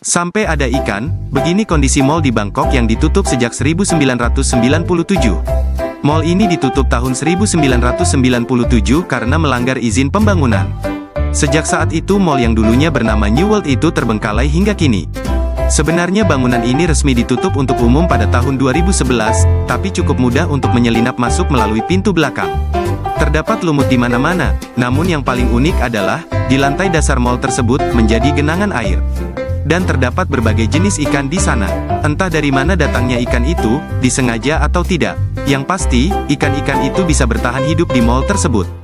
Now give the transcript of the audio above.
Sampai ada ikan, begini kondisi mall di Bangkok yang ditutup sejak 1997. Mall ini ditutup tahun 1997 karena melanggar izin pembangunan. Sejak saat itu mall yang dulunya bernama New World itu terbengkalai hingga kini. Sebenarnya bangunan ini resmi ditutup untuk umum pada tahun 2011, tapi cukup mudah untuk menyelinap masuk melalui pintu belakang. Terdapat lumut di mana-mana, namun yang paling unik adalah, di lantai dasar mall tersebut menjadi genangan air dan terdapat berbagai jenis ikan di sana. Entah dari mana datangnya ikan itu, disengaja atau tidak. Yang pasti, ikan-ikan itu bisa bertahan hidup di mall tersebut.